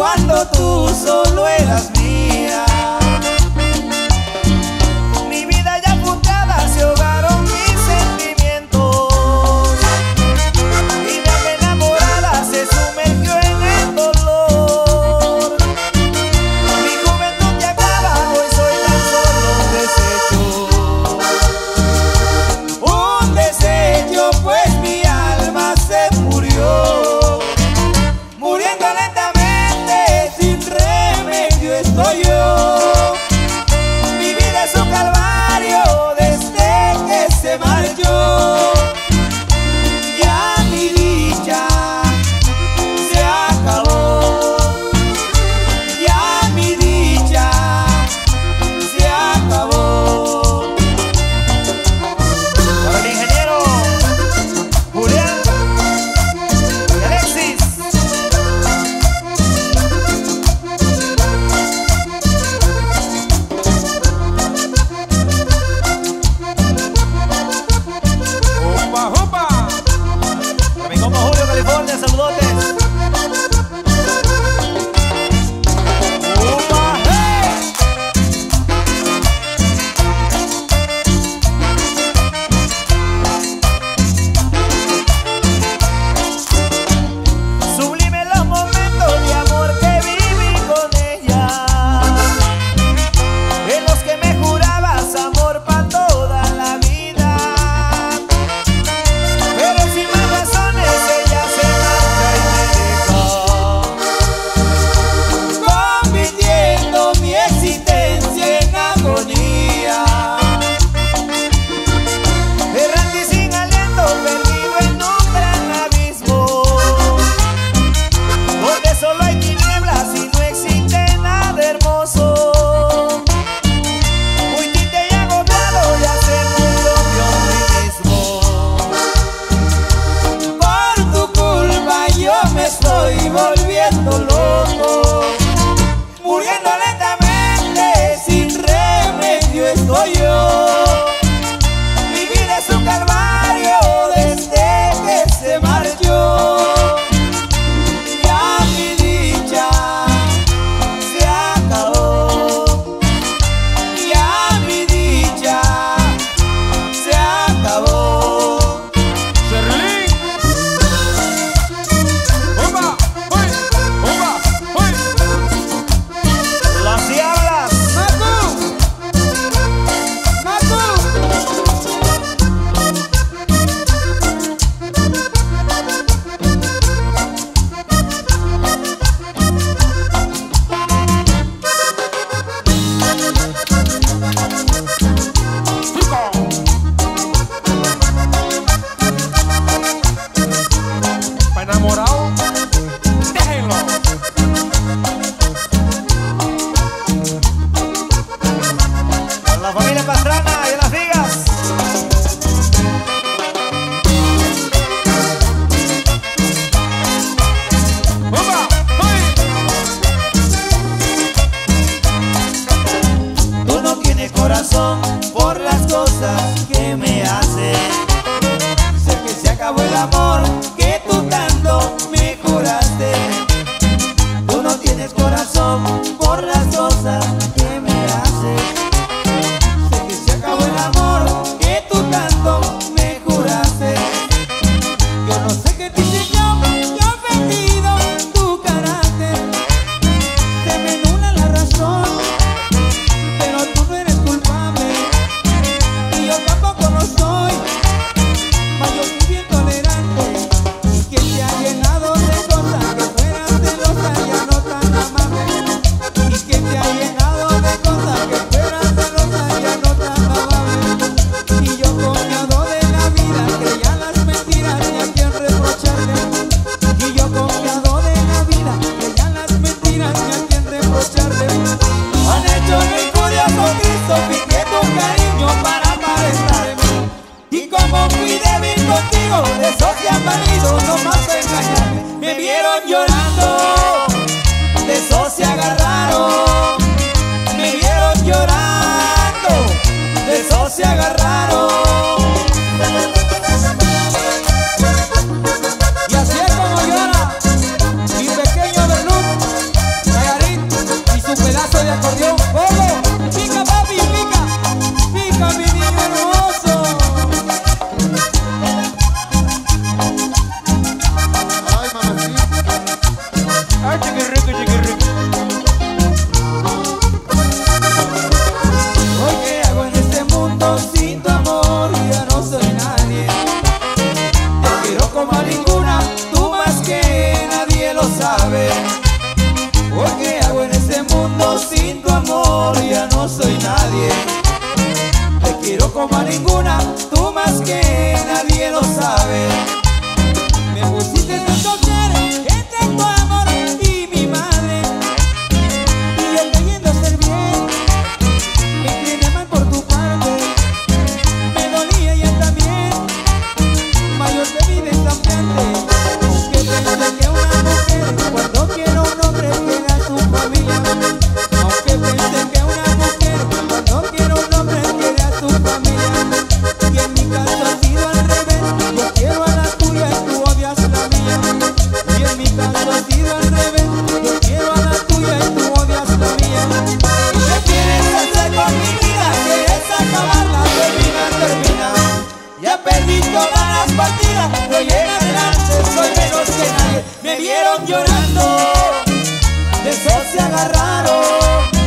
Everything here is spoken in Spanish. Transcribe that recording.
cuando tú solo eras mi vieron llorando. Maringá todas las partidas Lo llevo adelante, soy menos que nadie. Me vieron llorando De eso se agarraron.